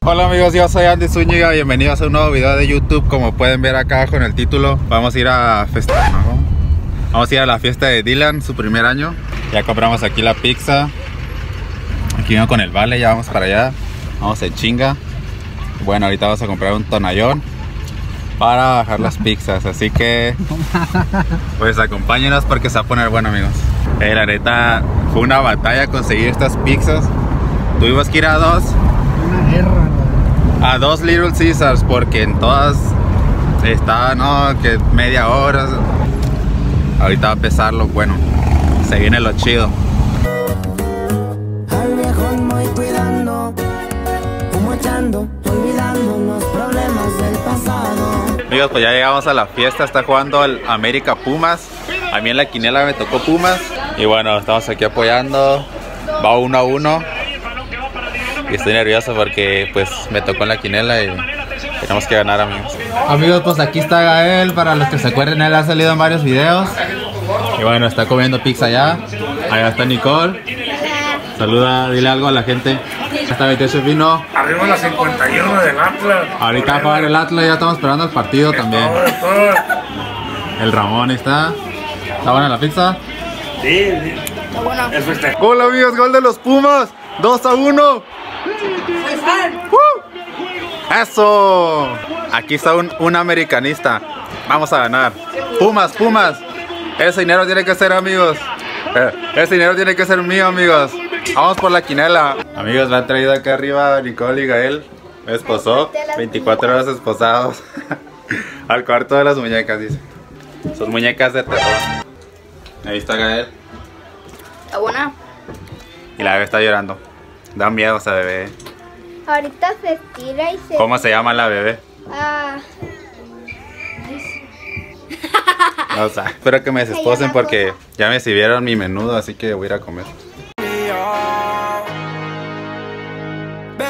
Hola amigos, yo soy Andy Zúñiga, bienvenidos a un nuevo video de YouTube. Como pueden ver acá con el título Vamos a ir a festejar, ¿no? Vamos a ir a la fiesta de Dylan, su primer año. Ya compramos aquí la pizza. Aquí vino con el vale, ya vamos para allá. Vamos en chinga. Bueno, ahorita vamos a comprar un tonallón Para bajar las pizzas Así que Pues acompáñenos porque se va a poner bueno amigos eh, La neta fue una batalla conseguir estas pizzas Tuvimos que ir a dos Una guerra, a dos Little Caesars porque en todas está, no, que media hora. Ahorita va a empezar lo bueno. Se viene lo chido. Olvidando los problemas del pasado. Amigos, pues ya llegamos a la fiesta. Está jugando el América Pumas. A mí en la quinela me tocó Pumas. Y bueno, estamos aquí apoyando. Va uno a uno. Y estoy nervioso porque pues me tocó en la quinela y tenemos que ganar amigos. Amigos, pues aquí está Gael, para los que se acuerden, él ha salido en varios videos. Y bueno, está comiendo pizza allá. Allá está Nicole. Saluda, dile algo a la gente. Está 28 vino. Arriba la 51 del Atlas. Ahorita va a jugar el Atlas, ya estamos esperando el partido también. Todo, todo. El Ramón está. ¿Está buena la pizza? Sí, sí. El festejo. Hola amigos, gol de los Pumas. 2 a 1. Eso. Aquí está un, un americanista. Vamos a ganar. Pumas, Pumas. Ese dinero tiene que ser amigos. Eh, ese dinero tiene que ser mío amigos. Vamos por la quinela. Amigos, me han traído acá arriba Nicole y Gael. Me esposó. 24 horas esposados. Al cuarto de las muñecas, dice. Son muñecas de terror. Ahí está Gael. Está buena. Y la bebé está llorando. Da miedo esa bebé. Ahorita se estira y se. ¿Cómo se llama la bebé? Ah, No sé. Espero que me desesposen porque ya me sirvieron mi menudo, así que voy a ir a comer.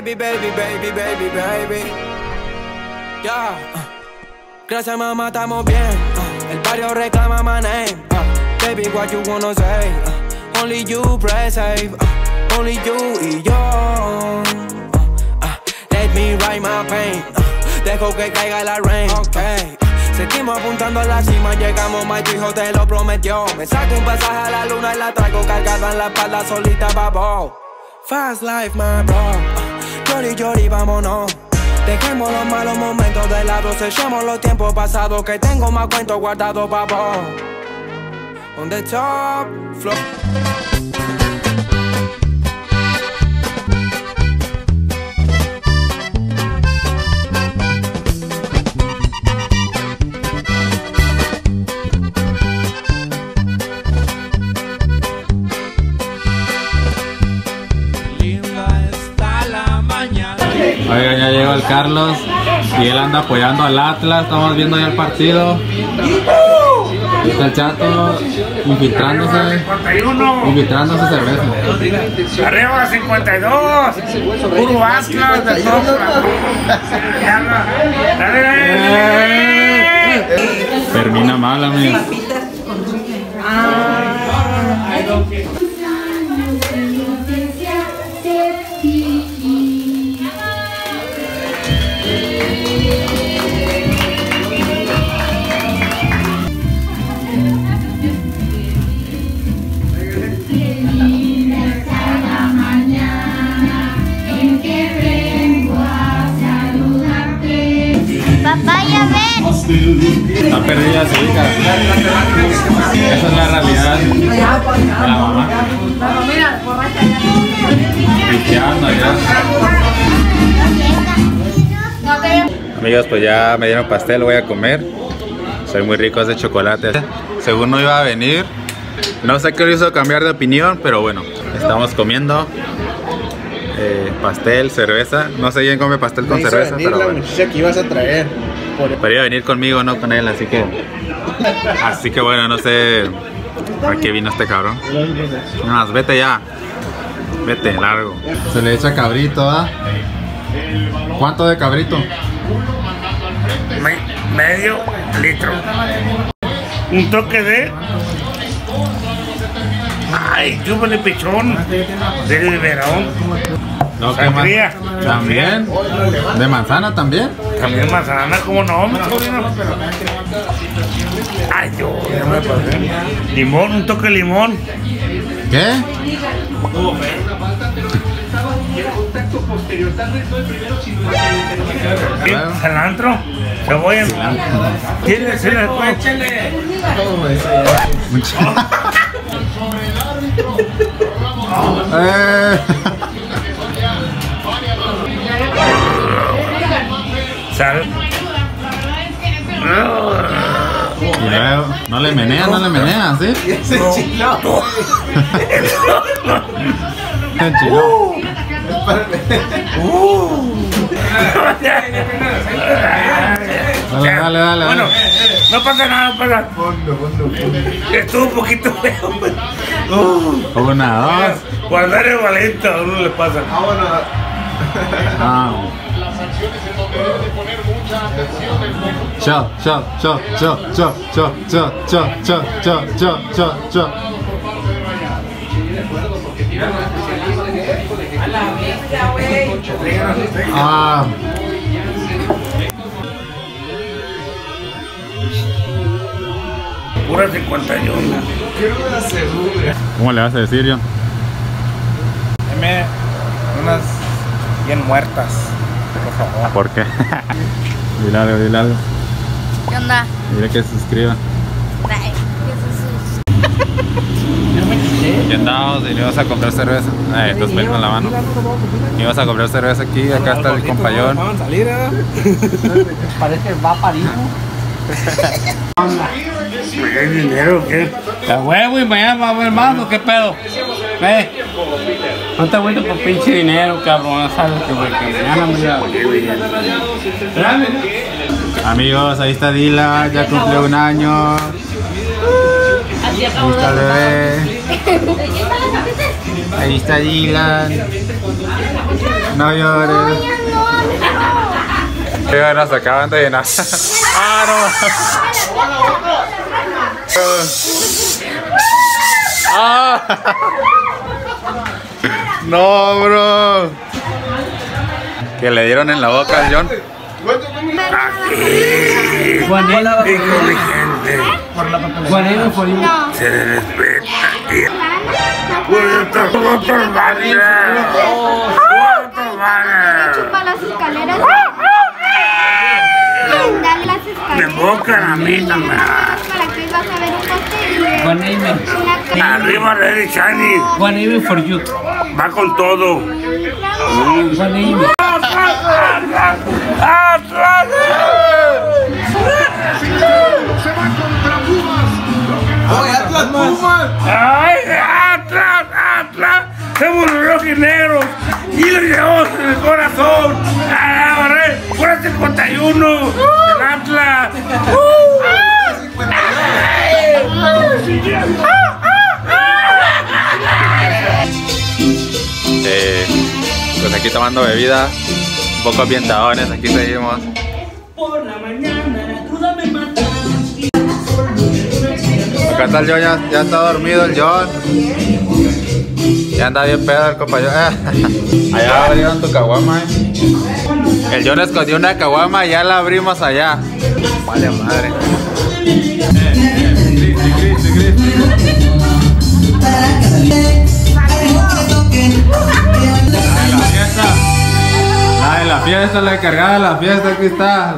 Baby, baby, baby, baby, baby. Ya. Gracias, mamá, estamos bien. Uh, El barrio reclama my name. Uh, Baby, what you wanna say? Uh, Only you. Uh, Only you y yo. Let me write my pain. Dejo que caiga la rain. Okay. Seguimos apuntando a la cima, llegamos, my hijo te lo prometió. Me saco un pasaje a la luna y la traigo cargada en la espalda solita, babo. Fast life, my bro. Uh, Llori, llori, vámonos. Dejemos los malos momentos de lado, sellemos los tiempos pasados que tengo más cuentos guardados, babo. On the top, floor. Carlos y él anda apoyando al Atlas. Estamos viendo ya el partido. Ahí Está el chato infiltrándose, 51. infiltrándose cerveza. Arriba la 52. Puro Atlas de sopla. Ya, Dale, dale. Termina mal, amigos. Amigos, pues ya me dieron pastel, voy a comer. Soy muy rico de chocolate. Según no iba a venir, no sé qué lo hizo cambiar de opinión, pero bueno, estamos comiendo eh, pastel, cerveza. No sé quién come pastel con Me hizo cerveza, venir pero la bueno. muchacha que ibas a traer. Por... Pero iba a venir conmigo, no con él, así que. Así que bueno, no sé a qué vino este cabrón. Nada más, vete ya. Vete, largo. Se le echa cabrito, ¿ah? ¿Cuánto de cabrito? Me- medio. litro. Un toque de. Ay, chúpale pichón. De Riverón. No, ¿qué? Sangría. También. ¿De manzana también? También manzana, ¿cómo no? Ay, yo, ya me pasé. Limón, un toque de limón. ¿Qué? el contacto posterior, tal vez el primero, el le Échale. El No le menea, no le menea, ¿sí? Dale, dale, dale, Bueno, dale. no pasa nada, no pasa. Estuvo un poquito feo. Una, dos. Guardar el valente a uno le pasa. Ah. Shot, shot, shot, shot, shot, shot, shot, shot, shot, shot, shot, shot, shot. Ah, Pura 51. ¿cómo le vas a decir, John? Deme unas bien muertas, por favor. ¿Por qué? dile algo, dile algo. ¿Qué onda? Dile que se suscriba. Ay, ¿Qué andamos? Y le ibas a comprar cerveza. Ay, estás poniendo la mano. Ibas a comprar cerveza aquí, acá está el compayón. salir, Parece va a París. ¿Me cae dinero o qué? La huevo y mañana va a haber más, ¿o qué pedo? Ve. No te vuelto por pinche dinero, cabrón. Sabes que, güey, que mañana. Espérame. Amigos, ahí está Dila, ya cumplió un año. El bebé. Ahí está Dylan. No llores. Oigan, nos acaban de llenar. ¡Ah, no! ¡Ah! ¡No, bro! Que le dieron en la boca al John. You. No. Se le respeta. Chupa las escaleras. Dale las escaleras. Me a mí también. Arriba, Lady for you. Va con todo. ¡Ay, Atlas, Atlas! Somos los rojinegros y los llevamos en el corazón. ¡A la barrera! ¡Fuera 51! ¡El Atlas! Eh, pues aquí tomando bebida, un poco ambientadones, aquí seguimos. Acá está el John, ya, ya está dormido el John. Ya anda bien pedo el compañero. allá abrieron tu caguama, eh. El John escondió una caguama y ya la abrimos allá. Vale madre. La fiesta. La de la fiesta, la encargada de la fiesta, aquí está.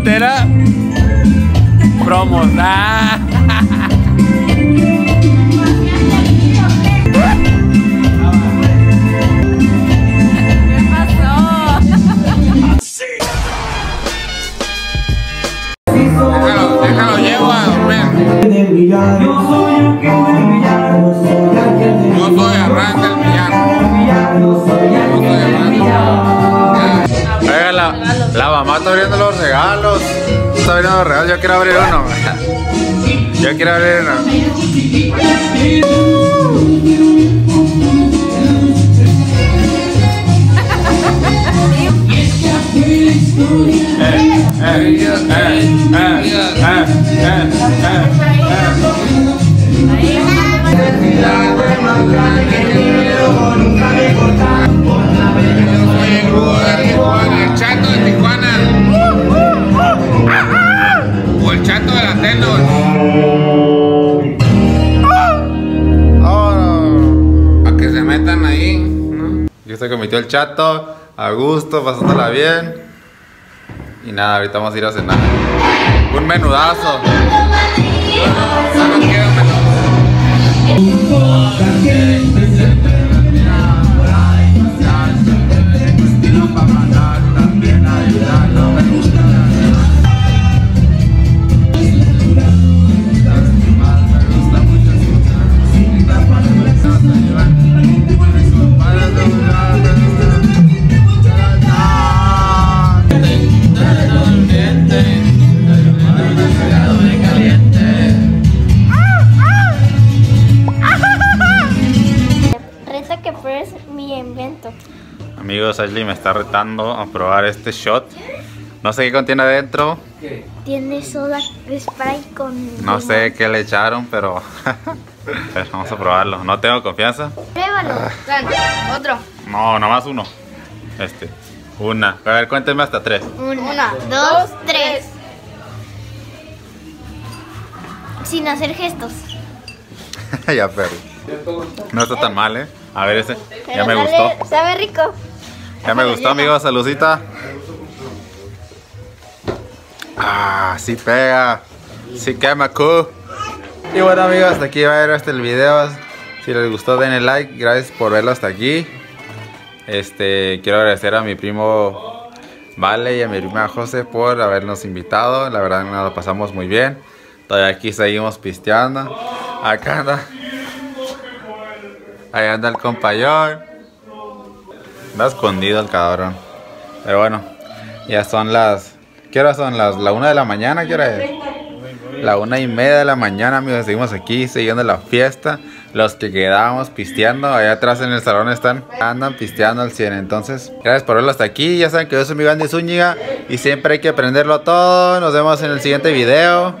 Cadenas, pero era promos. Ah. ¿Qué pasó? Déjalo, déjalo, llevo a dormir. Yo soy arranca el villano. Mamá está abriendo los regalos. Está abriendo los regalos, yo quiero abrir uno. Yo quiero abrir uno. Chato, a gusto, pasándola bien. Y nada, ahorita vamos a ir a cenar. Un menudazo. Solo Amigos, Ashley me está retando a probar este shot. No sé qué contiene adentro. Tiene soda spray con. No sé qué le echaron, pero ver, vamos a probarlo. No tengo confianza. Pruébalo. Otro. No, nomás uno. Este. Una. A ver, cuéntenme hasta tres. Una, dos, tres. Sin hacer gestos. ya perdí. No está tan mal, ¿eh? A ver ese. Ya me sale- gustó. Sabe rico. Ya me gustó, amigos. Saludcita. Ah, sí pega. Sí quema, cool. Y bueno, amigos, hasta aquí va a ver hasta el video. Si les gustó, denle like. Gracias por verlo hasta aquí. Este, quiero agradecer a mi primo Vale y a mi prima José por habernos invitado. La verdad, nos lo pasamos muy bien. Todavía aquí seguimos pisteando. Acá anda. Ahí anda el compañón. Anda escondido el cabrón. Pero bueno, ya son las. ¿Qué hora son? Las, la una de la mañana, ¿qué hora es? La una y media de la mañana, amigos. Seguimos aquí siguiendo la fiesta. Los que quedábamos pisteando, allá atrás en el salón están, andan pisteando al 100. Entonces, gracias por verlo hasta aquí. Ya saben que yo soy mi Andy Zúñiga y siempre hay que aprenderlo todo. Nos vemos en el siguiente video.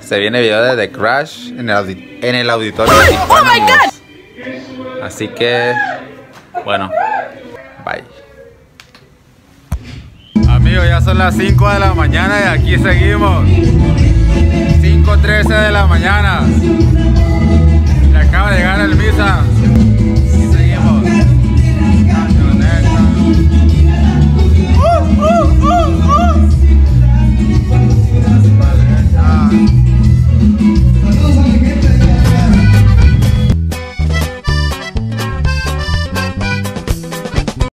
Se viene video de The Crash en el, audi- en el auditorio de Tijuana. amigos. Así que, bueno, bye. Amigos, ya son las 5 de la mañana y aquí seguimos. 5.13 de la mañana. Y acaba de llegar el misa.